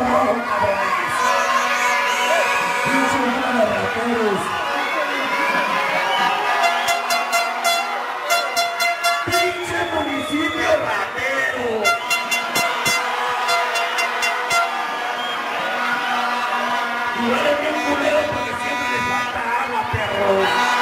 no, cabrones. Pinche de rateros. Porque siempre les falta agua, perros.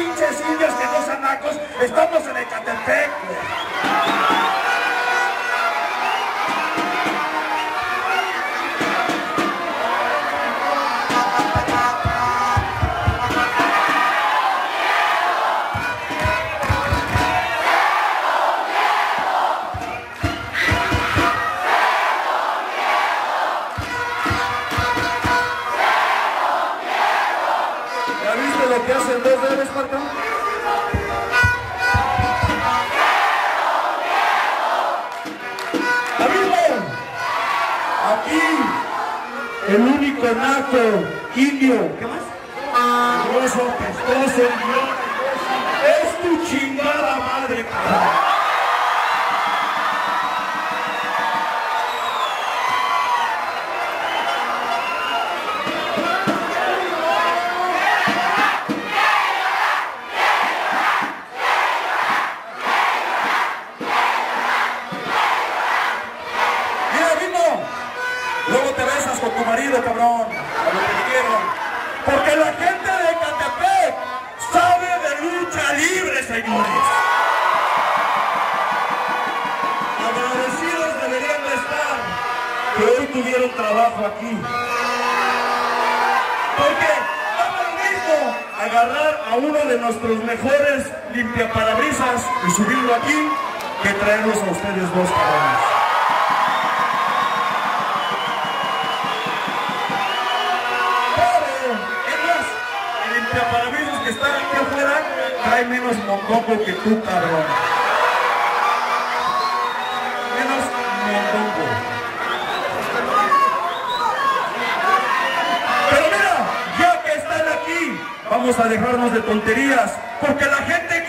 pinches indios que no son nacos Eso, pestoso, idiota. Es tu chingada madre. tuvieron trabajo aquí. Porque no es agarrar a uno de nuestros mejores limpiaparabrisas y subirlo aquí que traerlos a ustedes dos cabrones. Pero, es el limpiaparabrisas que está aquí afuera trae menos mongoco que tú, cabrón. Vamos a dejarnos de tonterías, porque la gente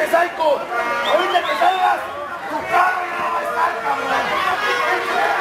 te salgo, ahorita que salgas, tu carro no va a estar.